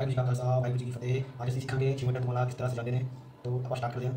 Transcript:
ਵਾਹਿਗੁਰੂ ਜੀ ਕਾ ਖਾਲਸਾ ਵਾਹਿਗੁਰੂ ਜੀ ਕੀ ਫਤਿਹ ਅੱਜ ਅਸੀਂ ਸਿੱਖਾਂਗੇ ਛੇਵਾਂ ਟੰਡ ਵਾਲਾ ਕਿਸ ਤਰ੍ਹਾਂ ਸਜਾਉਂਦੇ ਨੇ ਤੋਂ ਆਪਾਂ ਸਟਾਰਟ ਕਰਦੇ ਹਾਂ